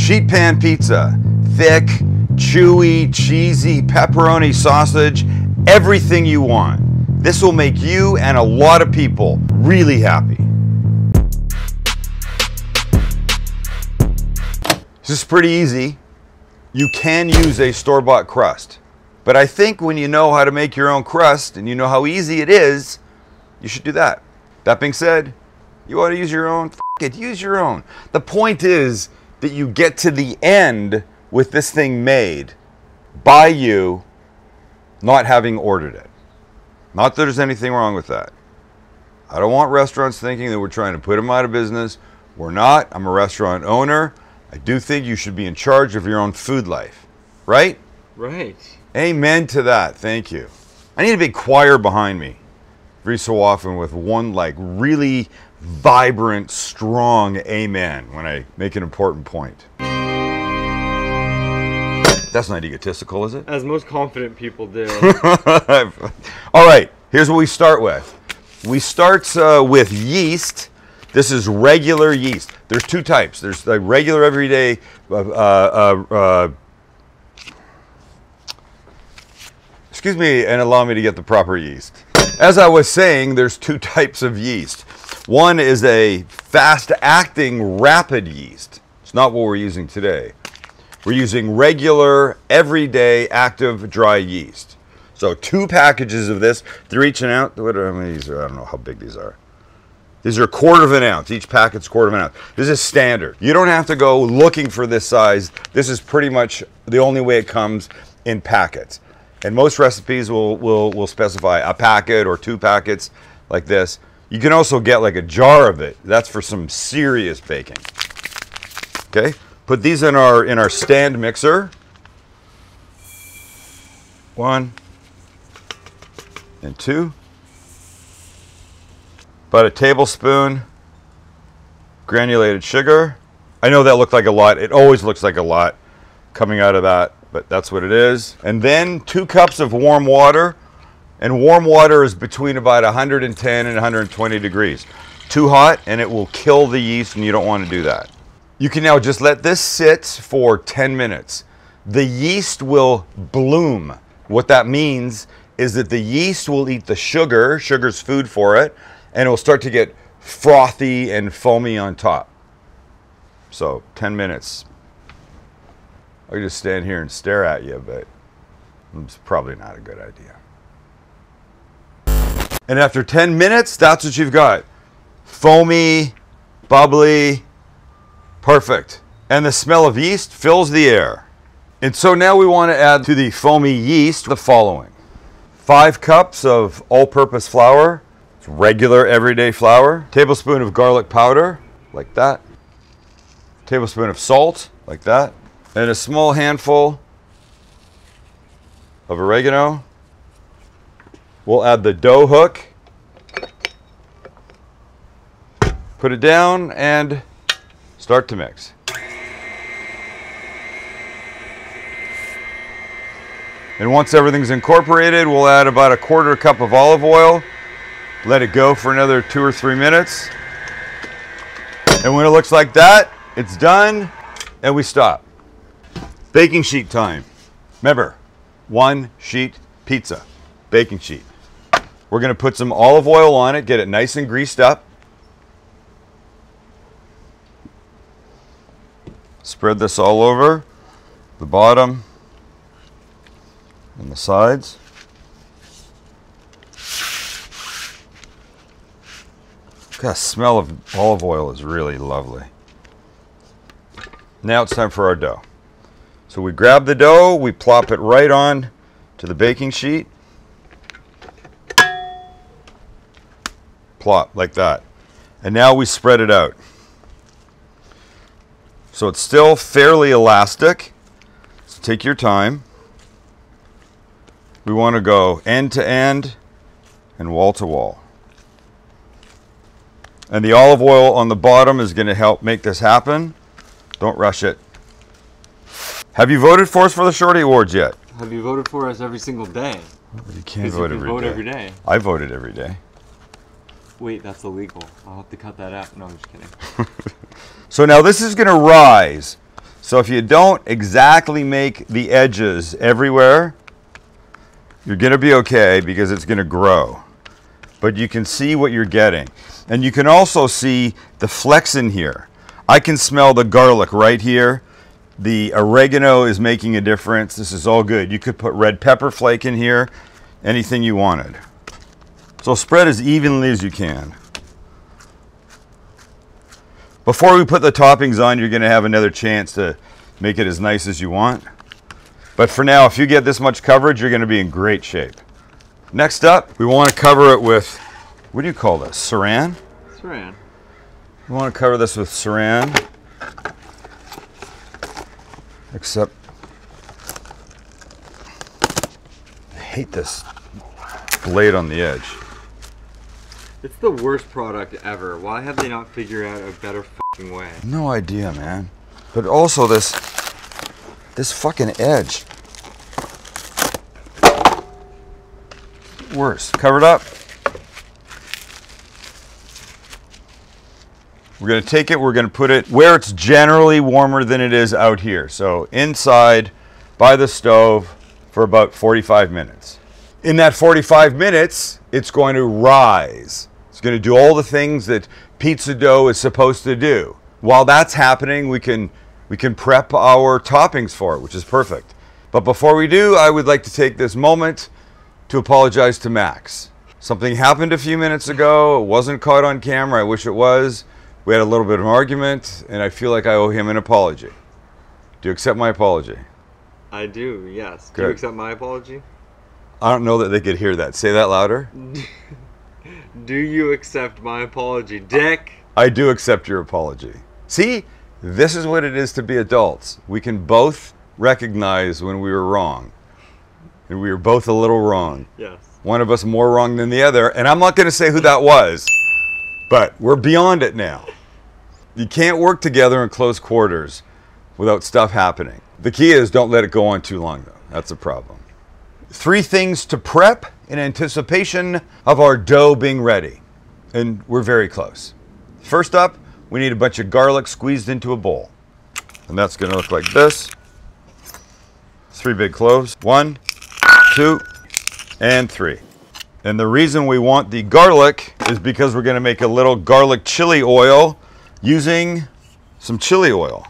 Sheet pan pizza, thick, chewy, cheesy, pepperoni sausage, everything you want. This will make you and a lot of people really happy. This is pretty easy. You can use a store-bought crust. But I think when you know how to make your own crust and you know how easy it is, you should do that. That being said, you want to use your own, F it, use your own. The point is that you get to the end with this thing made by you not having ordered it. Not that there's anything wrong with that. I don't want restaurants thinking that we're trying to put them out of business. We're not. I'm a restaurant owner. I do think you should be in charge of your own food life, right? Right. Amen to that. Thank you. I need a big choir behind me every so often with one like really vibrant, strong amen when I make an important point. That's not egotistical, is it? As most confident people do. All right, here's what we start with. We start uh, with yeast. This is regular yeast. There's two types. There's the regular everyday uh, uh, uh, excuse me and allow me to get the proper yeast. As I was saying, there's two types of yeast. One is a fast acting rapid yeast. It's not what we're using today. We're using regular, everyday, active, dry yeast. So two packages of this. They're each an ounce. What are these? I don't know how big these are. These are a quarter of an ounce. Each packet's a quarter of an ounce. This is standard. You don't have to go looking for this size. This is pretty much the only way it comes in packets. And most recipes will, will, will specify a packet or two packets like this. You can also get like a jar of it. That's for some serious baking. Okay? Put these in our in our stand mixer. One and two. About a tablespoon granulated sugar. I know that looked like a lot. It always looks like a lot coming out of that, but that's what it is. And then two cups of warm water. And warm water is between about 110 and 120 degrees. Too hot and it will kill the yeast and you don't want to do that. You can now just let this sit for 10 minutes. The yeast will bloom. What that means is that the yeast will eat the sugar, sugar's food for it, and it will start to get frothy and foamy on top. So 10 minutes. I just stand here and stare at you, but it's probably not a good idea. And after 10 minutes, that's what you've got. Foamy, bubbly, perfect. And the smell of yeast fills the air. And so now we want to add to the foamy yeast the following. Five cups of all-purpose flour, it's regular everyday flour. Tablespoon of garlic powder, like that. Tablespoon of salt, like that. And a small handful of oregano. We'll add the dough hook. Put it down and start to mix. And once everything's incorporated, we'll add about a quarter cup of olive oil. Let it go for another two or three minutes. And when it looks like that, it's done and we stop. Baking sheet time. Remember, one sheet pizza, baking sheet. We're gonna put some olive oil on it, get it nice and greased up. Spread this all over the bottom and the sides. God, smell of olive oil is really lovely. Now it's time for our dough. So we grab the dough, we plop it right on to the baking sheet. Plop, like that. And now we spread it out. So it's still fairly elastic. So take your time. We want to go end to end and wall to wall. And the olive oil on the bottom is going to help make this happen. Don't rush it. Have you voted for us for the Shorty Awards yet? Have you voted for us every single day? You can't vote, you every, vote day. every day. I voted every day. Wait, that's illegal. I'll have to cut that out. No, I'm just kidding. So now this is going to rise. So if you don't exactly make the edges everywhere, you're going to be okay because it's going to grow. But you can see what you're getting. And you can also see the flex in here. I can smell the garlic right here. The oregano is making a difference. This is all good. You could put red pepper flake in here, anything you wanted. So spread as evenly as you can. Before we put the toppings on, you're going to have another chance to make it as nice as you want. But for now, if you get this much coverage, you're going to be in great shape. Next up, we want to cover it with, what do you call this, saran? Saran. We want to cover this with saran. Except, I hate this blade on the edge. It's the worst product ever. Why have they not figured out a better fucking way? No idea, man. But also this, this fucking edge. Worse. Covered up. We're to take it, we're to put it where it's generally warmer than it is out here. So inside by the stove for about 45 minutes. In that 45 minutes, it's going to rise. It's going to do all the things that pizza dough is supposed to do. While that's happening, we can we can prep our toppings for it, which is perfect. But before we do, I would like to take this moment to apologize to Max. Something happened a few minutes ago. It wasn't caught on camera. I wish it was. We had a little bit of an argument, and I feel like I owe him an apology. Do you accept my apology? I do, yes. Do you accept my apology? I don't know that they could hear that. Say that louder. Do you accept my apology, Dick? I do accept your apology. See, this is what it is to be adults. We can both recognize when we were wrong. And we were both a little wrong. Yes. One of us more wrong than the other. And I'm not going to say who that was, but we're beyond it now. You can't work together in close quarters without stuff happening. The key is don't let it go on too long, though. That's the problem. Three things to prep in anticipation of our dough being ready. And we're very close. First up, we need a bunch of garlic squeezed into a bowl. And that's going to look like this. Three big cloves. One, two, and three. And the reason we want the garlic is because we're going to make a little garlic chili oil using some chili oil.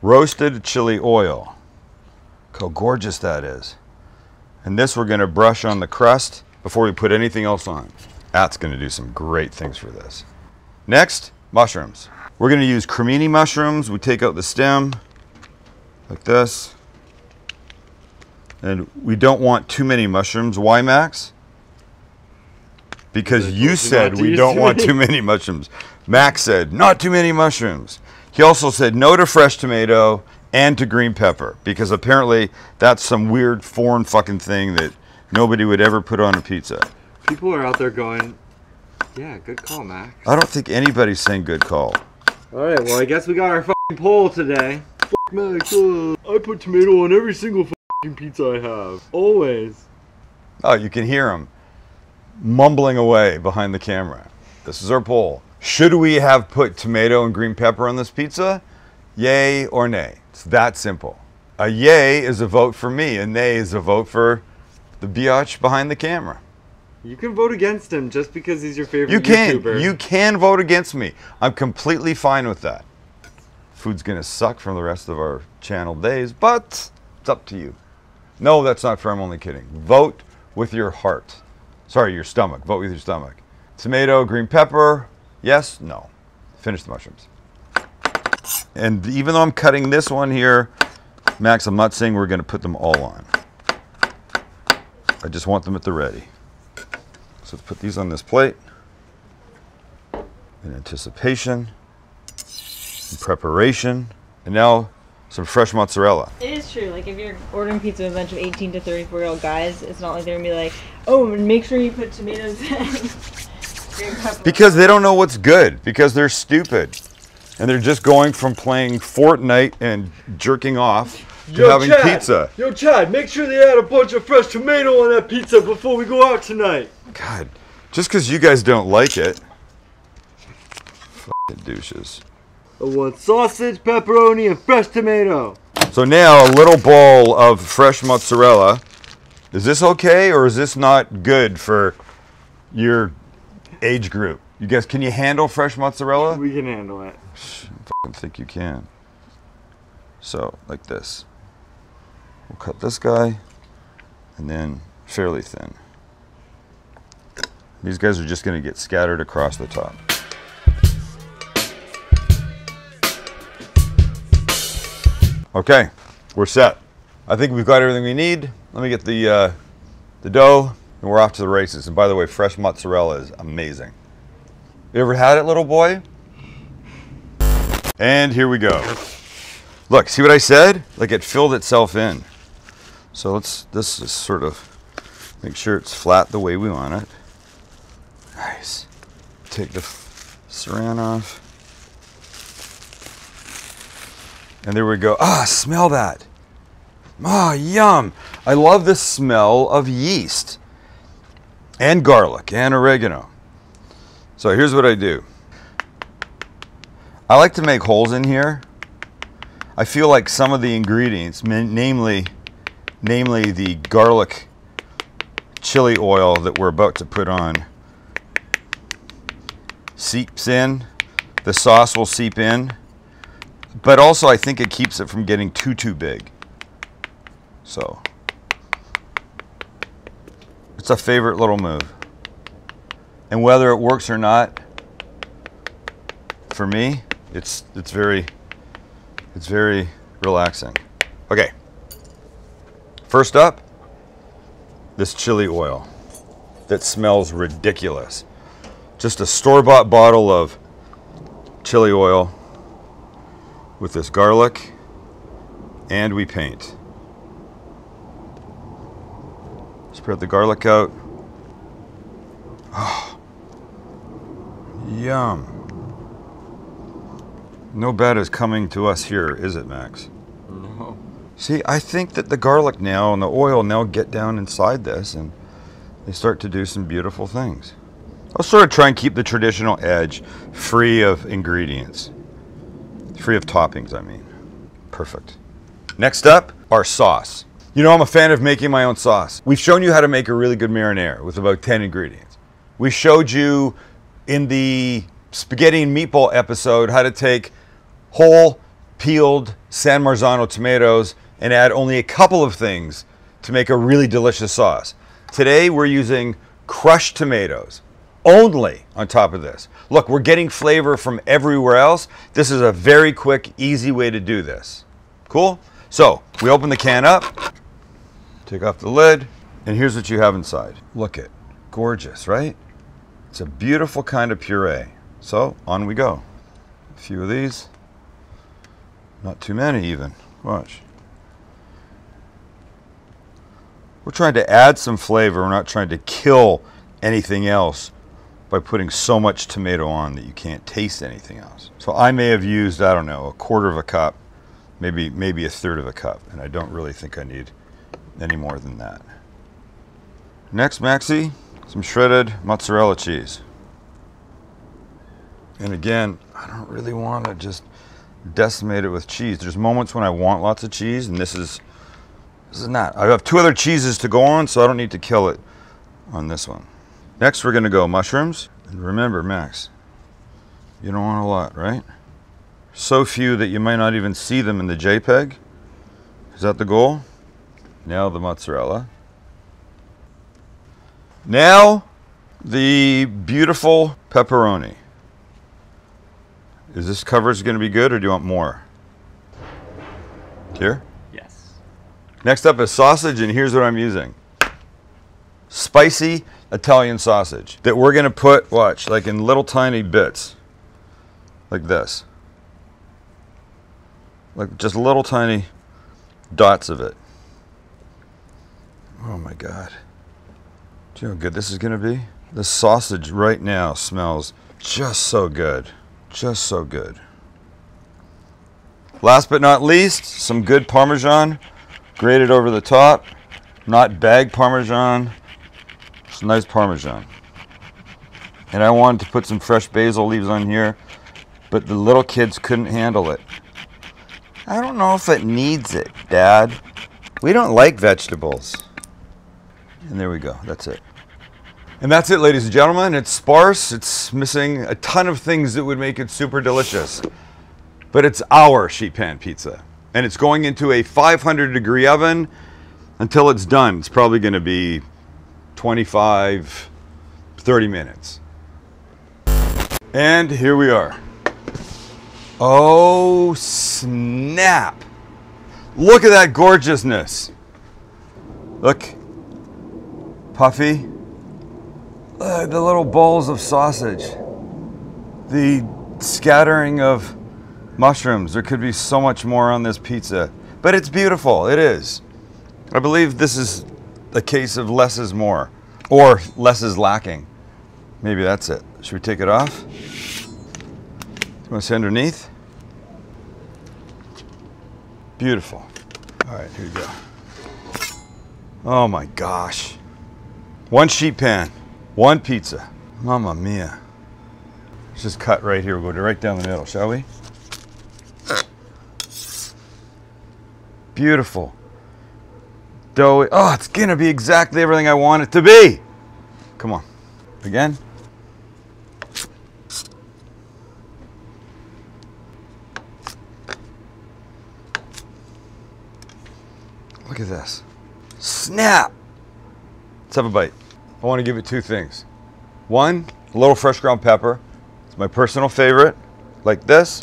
Roasted chili oil. Look how gorgeous that is. And this we're going to brush on the crust before we put anything else on. That's going to do some great things for this. Next, mushrooms. We're going to use cremini mushrooms. We take out the stem like this. And we don't want too many mushrooms. Why, Max? Because Because you said we don't want too many mushrooms. Max said, not too many mushrooms. He also said no to fresh tomato and to green pepper because apparently that's some weird foreign fucking thing that nobody would ever put on a pizza. People are out there going, yeah, good call, Max. I don't think anybody's saying good call. Alright, well, I guess we got our fucking poll today. Fuck Max, uh, I put tomato on every single fucking pizza I have. Always. Oh, you can hear him mumbling away behind the camera. This is our poll. Should we have put tomato and green pepper on this pizza? Yay or nay? It's that simple. A yay is a vote for me, a nay is a vote for the biatch behind the camera. You can vote against him just because he's your favorite You can. YouTuber. You can vote against me. I'm completely fine with that. Food's gonna suck from the rest of our channel days, but it's up to you. No, that's not fair. I'm only kidding. Vote with your heart. Sorry, your stomach. Vote with your stomach. Tomato, green pepper. Yes, no. Finish the mushrooms. And even though I'm cutting this one here, Max, I'm not saying we're gonna put them all on. I just want them at the ready. So let's put these on this plate in anticipation, in preparation, and now some fresh mozzarella. It is true. Like if you're ordering pizza with a bunch of 18 to 34 year old guys, it's not like they're gonna be like, oh, make sure you put tomatoes pepper. Because they don't know what's good, because they're stupid. And they're just going from playing Fortnite and jerking off to having pizza. Yo, Chad, make sure they add a bunch of fresh tomato on that pizza before we go out tonight. God, just because you guys don't like it. Fucking douches. I want sausage, pepperoni, and fresh tomato. So now a little bowl of fresh mozzarella. Is this okay or is this not good for your age group? You guys, can you handle fresh mozzarella? We can handle it. I think you can. So, like this. We'll cut this guy and then fairly thin. These guys are just going to get scattered across the top. Okay, we're set. I think we've got everything we need. Let me get the uh, the dough, and we're off to the races. And by the way, fresh mozzarella is amazing. You ever had it, little boy? And here we go. Look, see what I said? Like it filled itself in. So let's this is sort of make sure it's flat the way we want it. Nice. Take the saran off. And there we go. Ah, smell that. Ah, yum. I love the smell of yeast and garlic and oregano. So here's what I do. I like to make holes in here. I feel like some of the ingredients, namely, namely the garlic chili oil that we're about to put on, seeps in. The sauce will seep in, but also I think it keeps it from getting too too big. So it's a favorite little move. And whether it works or not, for me, it's it's very it's very relaxing. Okay. First up, this chili oil that smells ridiculous. Just a store-bought bottle of chili oil with this garlic and we paint. Spread the garlic out. Oh, yum. No bad is coming to us here, is it, Max? No. See, I think that the garlic now and the oil now get down inside this and they start to do some beautiful things. I'll sort of try and keep the traditional edge free of ingredients. Free of toppings, I mean. Perfect. Next up, our sauce. You know, I'm a fan of making my own sauce. We've shown you how to make a really good marinara with about 10 ingredients. We showed you in the spaghetti and meatball episode how to take whole peeled San Marzano tomatoes and add only a couple of things to make a really delicious sauce. Today we're using crushed tomatoes only on top of this. Look, we're getting flavor from everywhere else. This is a very quick, easy way to do this. Cool? So we open the can up, take off the lid, and here's what you have inside. Look it, gorgeous, right? It's a beautiful kind of puree. So on we go. A few of these. Not too many even. Watch. We're trying to add some flavor. We're not trying to kill anything else by putting so much tomato on that you can't taste anything else. So I may have used, I don't know, a quarter of a cup, maybe maybe a third of a cup, and I don't really think I need any more than that. Next, Maxi, some shredded mozzarella cheese. And again, I don't really want to just decimate it with cheese. There's moments when I want lots of cheese, and this is this is not. I have two other cheeses to go on, so I don't need to kill it on this one. Next, we're gonna go mushrooms. And remember, Max, you don't want a lot, right? So few that you might not even see them in the JPEG. Is that the goal? Now the mozzarella. Now the beautiful pepperoni. Is this coverage going to be good or do you want more? Here? Yes. Next up is sausage, and here's what I'm using spicy Italian sausage that we're going to put, watch, like in little tiny bits, like this. Like just little tiny dots of it. Oh my God. Know how good this is to be? The sausage right now smells just so good. Just so good. Last but not least, some good Parmesan grated over the top. Not bag Parmesan, just nice Parmesan. And I wanted to put some fresh basil leaves on here but the little kids couldn't handle it. I don't know if it needs it, Dad. We don't like vegetables. And there we go. That's it. And that's it, ladies and gentlemen. It's sparse. It's missing a ton of things that would make it super delicious. But it's our sheet pan pizza. And it's going into a 500 degree oven until it's done. It's probably going to be 25, 30 minutes. And here we are. Oh, snap. Look at that gorgeousness. Look. Puffy. Look, the little bowls of sausage. The scattering of mushrooms. There could be so much more on this pizza. But it's beautiful. It is. I believe this is a case of less is more. Or less is lacking. Maybe that's it. Should we take it off? You want to see underneath? Beautiful. All right, here we go. Oh my gosh. One sheet pan, one pizza. Mamma mia. Let's just cut right here. We'll go right down the middle, shall we? Beautiful. Doughy. Oh, it's gonna be exactly everything I want it to be. Come on. Again. Look at this. Snap! Let's have a bite. I want to give it two things. One, a little fresh ground pepper. It's my personal favorite, like this.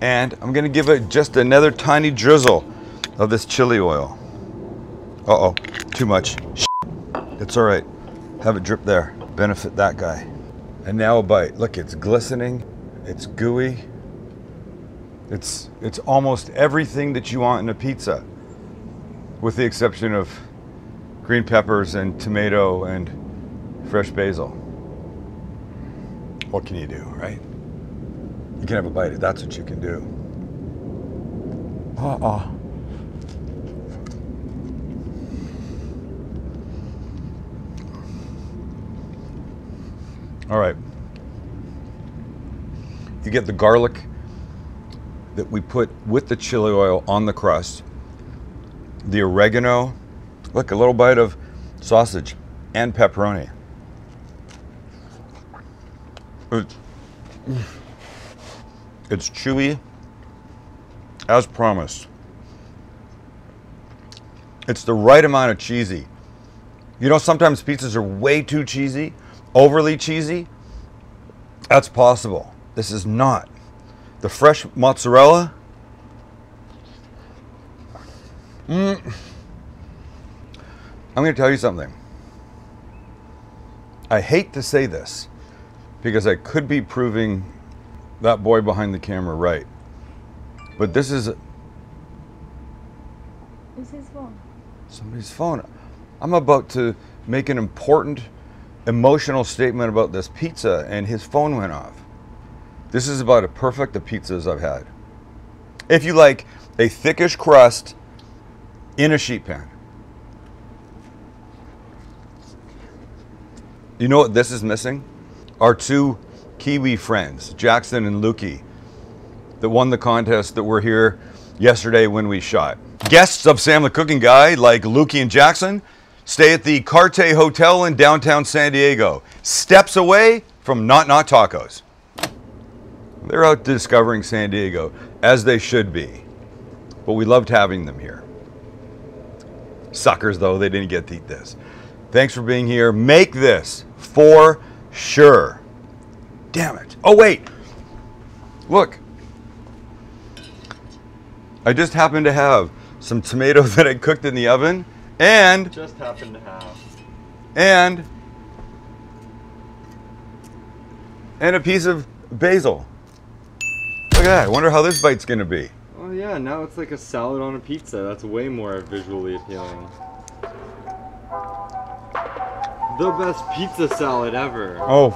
And I'm going to give it just another tiny drizzle of this chili oil. Uh-oh, too much. It's all right. Have it drip there. Benefit that guy. And now a bite. Look, it's glistening. It's gooey. It's it's almost everything that you want in a pizza, with the exception of green peppers and tomato and fresh basil. What can you do, right? You can have a bite. That's what you can do. Uh-uh. All right. You get the garlic that we put with the chili oil on the crust, the oregano, look, a little bite of sausage and pepperoni. It's, it's chewy as promised. It's the right amount of cheesy. You know, sometimes pizzas are way too cheesy, overly cheesy. That's possible. This is not the fresh mozzarella. Mm. I'm going to tell you something. I hate to say this because I could be proving that boy behind the camera right. But this is Who's his phone? somebody's phone. I'm about to make an important emotional statement about this pizza, and his phone went off. This is about as perfect a pizza as I've had. If you like a thickish crust in a sheet pan. You know what this is missing? Our two Kiwi friends, Jackson and Lukey, that won the contest that were here yesterday when we shot. Guests of Sam the Cooking Guy, like Lukey and Jackson, stay at the Carte Hotel in downtown San Diego, steps away from Not Not Tacos. They're out discovering San Diego, as they should be. But we loved having them here. Suckers, though, they didn't get to eat this. Thanks for being here. Make this for sure. Damn it. Oh, wait. Look. I just happened to have some tomatoes that I cooked in the oven and Just happened to have. and and a piece of basil. Look at that. I wonder how this bite's gonna be. Oh yeah, now it's like a salad on a pizza. That's way more visually appealing. The best pizza salad ever. Oh,